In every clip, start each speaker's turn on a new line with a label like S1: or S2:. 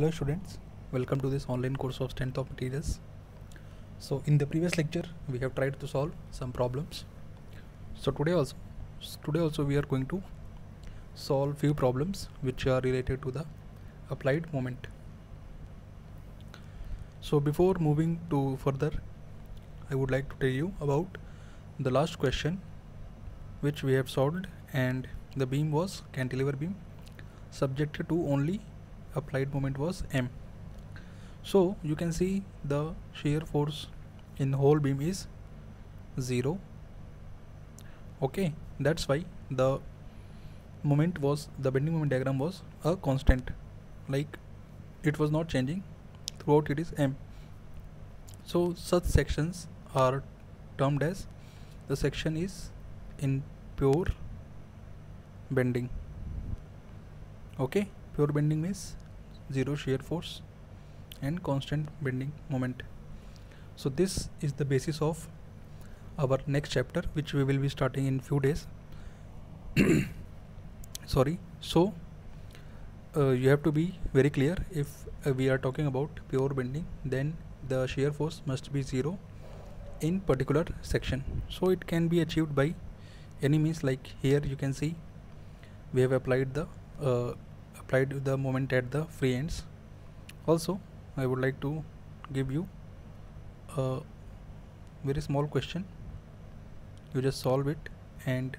S1: Hello students, welcome to this online course of strength of materials. So in the previous lecture we have tried to solve some problems. So today also today also we are going to solve few problems which are related to the applied moment. So before moving to further I would like to tell you about the last question which we have solved and the beam was cantilever beam subjected to only applied moment was m. So you can see the shear force in whole beam is 0 okay that's why the moment was the bending moment diagram was a constant. Like it was not changing. Throughout it is m. So such sections are termed as the section is in pure bending. Okay pure bending means zero shear force and constant bending moment. So this is the basis of our next chapter which we will be starting in few days. Sorry. So uh, you have to be very clear. If uh, we are talking about pure bending then the shear force must be zero in particular section. So it can be achieved by any means. Like here you can see we have applied the uh, applied the moment at the free ends. Also I would like to give you a very small question. You just solve it and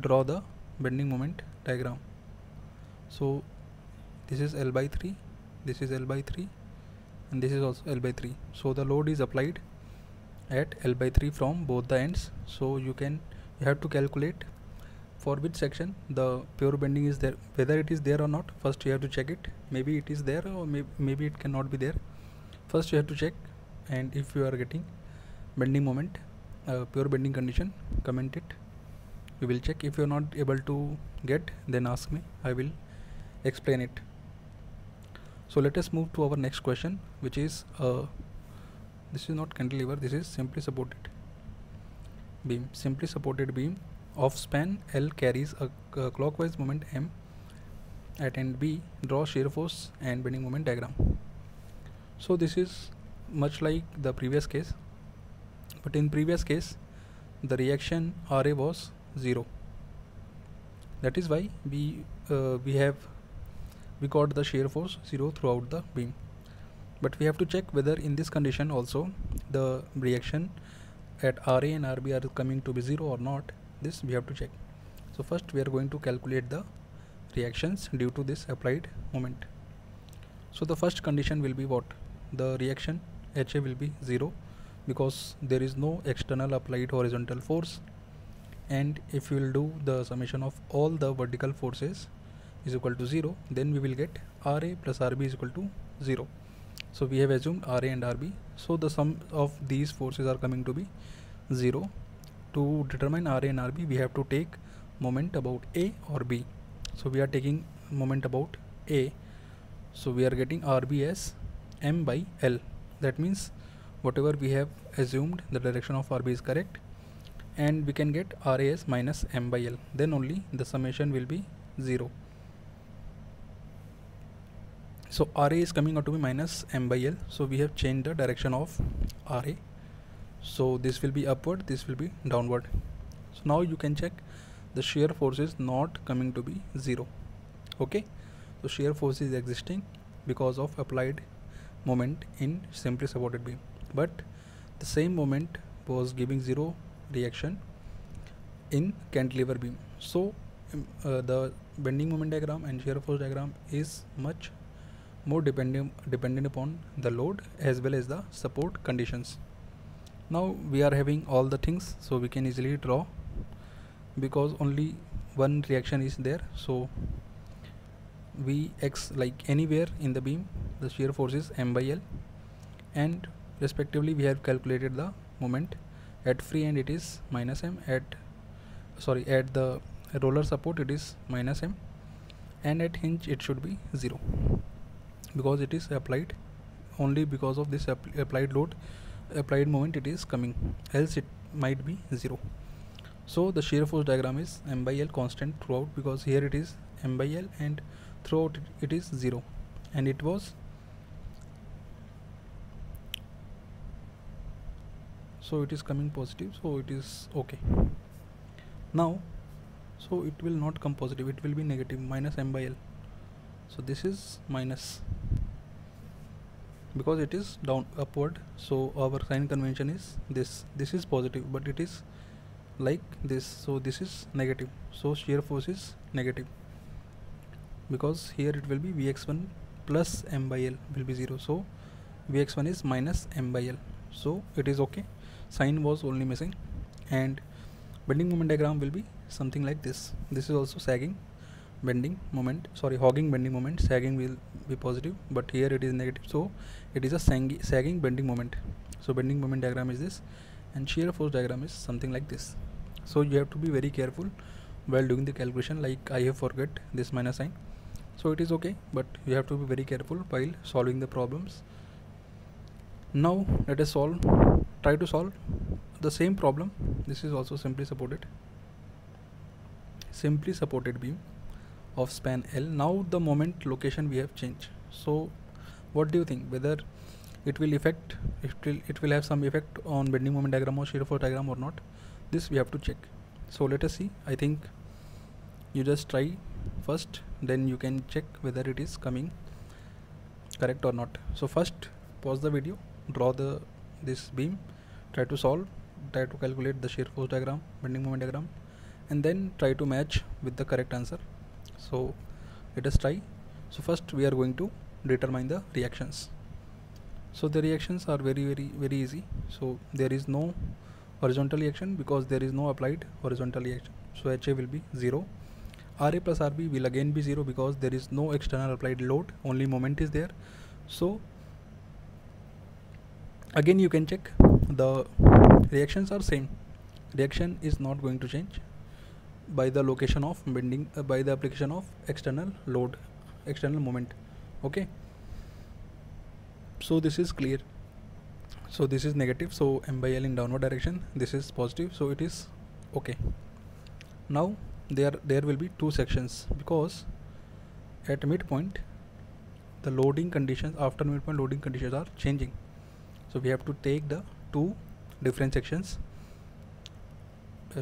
S1: draw the bending moment diagram. So this is L by 3 this is L by 3 and this is also L by 3 so the load is applied at L by 3 from both the ends. So you can you have to calculate for which section the pure bending is there. Whether it is there or not first you have to check it. Maybe it is there or may maybe it cannot be there. First you have to check and if you are getting bending moment uh, pure bending condition comment it. We will check. If you are not able to get then ask me. I will explain it. So let us move to our next question which is uh, this is not cantilever this is simply supported beam. Simply supported beam of span L carries a, clockwise moment M at end B draw shear force and bending moment diagram. So this is much like the previous case but in previous case the reaction RA was 0 that is why we uh, we have we got the shear force 0 throughout the beam. But we have to check whether in this condition also the reaction at RA and RB are coming to be 0 or not this we have to check. So first we are going to calculate the reactions due to this applied moment. So the first condition will be what? The reaction HA will be 0 because there is no external applied horizontal force. And if we will do the summation of all the vertical forces is equal to 0 then we will get RA plus RB is equal to 0 so we have assumed RA and RB. So the sum of these forces are coming to be 0 to determine RA and RB we have to take moment about A or B. So we are taking moment about A. So we are getting RB as M by L. That means whatever we have assumed the direction of RB is correct and we can get RA as minus M by L. Then only the summation will be 0 so RA is coming out to be minus M by L. So we have changed the direction of RA so this will be upward this will be downward. So now you can check the shear force is not coming to be zero okay? So shear force is existing because of applied moment in simply supported beam. But the same moment was giving zero reaction in cantilever beam. So um, uh, the bending moment diagram and shear force diagram is much more dependent dependent upon the load as well as the support conditions now we are having all the things so we can easily draw because only one reaction is there. So v x like anywhere in the beam the shear force is m by l and respectively we have calculated the moment. At free end it is minus m at sorry at the roller support it is minus m and at hinge it should be 0 because it is applied only because of this applied load applied moment it is coming. Else it might be 0 so the shear force diagram is m by l constant throughout because here it is m by l and throughout it is 0 and it was so it is coming positive so it is okay. Now so it will not come positive it will be negative minus m by l. So this is minus because it is down upward so our sign convention is this. This is positive but it is like this so this is negative. So shear force is negative. Because here it will be vx1 plus m by l will be 0 so vx1 is minus m by l. So it is okay. Sign was only missing. And bending moment diagram will be something like this. This is also sagging bending moment. Sorry hogging bending moment. Sagging will be positive but here it is negative. So it is a sagging bending moment. So bending moment diagram is this and shear force diagram is something like this. So you have to be very careful while doing the calculation like I have forget this minus sign. So it is okay but you have to be very careful while solving the problems. Now let us solve try to solve the same problem. This is also simply supported. Simply supported beam of span L. Now the moment location we have changed. So what do you think? Whether it will affect it will it will have some effect on bending moment diagram or shear force diagram or not? This we have to check. So let us see. I think you just try first then you can check whether it is coming correct or not. So first pause the video draw the this beam try to solve try to calculate the shear force diagram bending moment diagram and then try to match with the correct answer so let us try. So first we are going to determine the reactions. So the reactions are very very very easy. So there is no horizontal reaction because there is no applied horizontal reaction. So HA will be 0 RA plus RB will again be 0 because there is no external applied load. Only moment is there. So again you can check. The reactions are same. Reaction is not going to change by the location of bending uh, by the application of external load external moment okay? So this is clear. So this is negative. So m by l in downward direction this is positive. So it is okay. Now there there will be two sections because at midpoint the loading conditions after midpoint loading conditions are changing. So we have to take the two different sections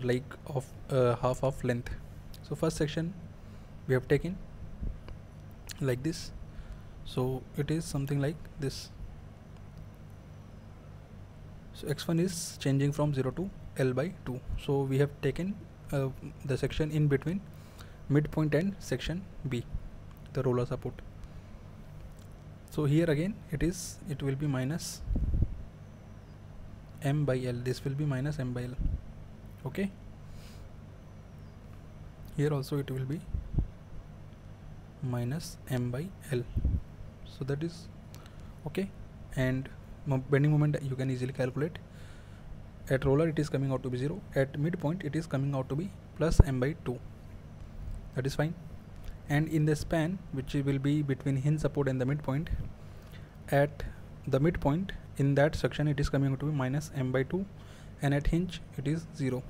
S1: like of uh, half of length. So first section we have taken like this. So it is something like this. So x1 is changing from 0 to L by 2 so we have taken uh, the section in between midpoint and section B the roller support. So here again it is it will be minus m by L. This will be minus m by L okay. Here also it will be minus m by l. So that is okay. And bending moment you can easily calculate. At roller it is coming out to be 0 at midpoint it is coming out to be plus m by 2 that is fine. And in the span which will be between hinge support and the midpoint at the midpoint in that section it is coming out to be minus m by 2 and at hinge it is 0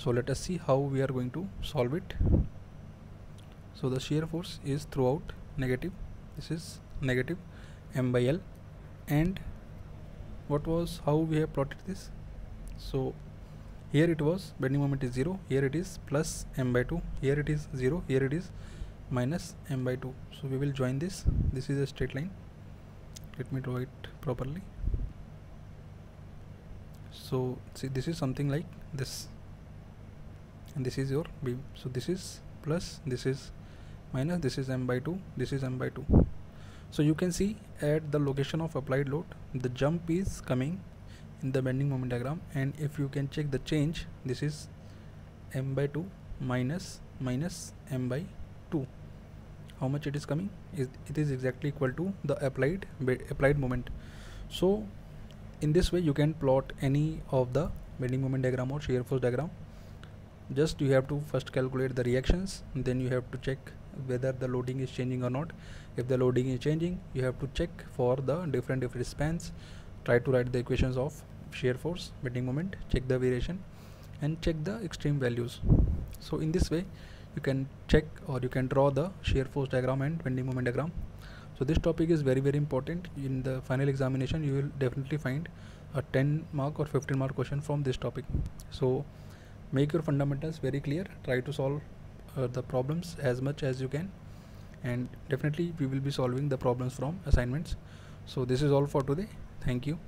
S1: so let us see how we are going to solve it. So the shear force is throughout negative. This is negative m by l. And what was how we have plotted this? So here it was bending moment is 0 here it is plus m by 2 here it is 0 here it is minus m by 2 so we will join this. This is a straight line. Let me draw it properly so see this is something like this. And this is your beam so this is plus this is minus this is m by 2 this is m by 2 so you can see at the location of applied load the jump is coming in the bending moment diagram. And if you can check the change this is m by 2 minus minus m by 2 how much it is coming? Is it is exactly equal to the applied applied moment. So in this way you can plot any of the bending moment diagram or shear force diagram. Just you have to first calculate the reactions then you have to check whether the loading is changing or not. If the loading is changing you have to check for the different different spans. Try to write the equations of shear force bending moment check the variation and check the extreme values. So in this way you can check or you can draw the shear force diagram and bending moment diagram so this topic is very very important. In the final examination you will definitely find a 10 mark or 15 mark question from this topic. So make your fundamentals very clear. Try to solve uh, the problems as much as you can. And definitely we will be solving the problems from assignments. So this is all for today. Thank you